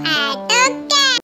I don't.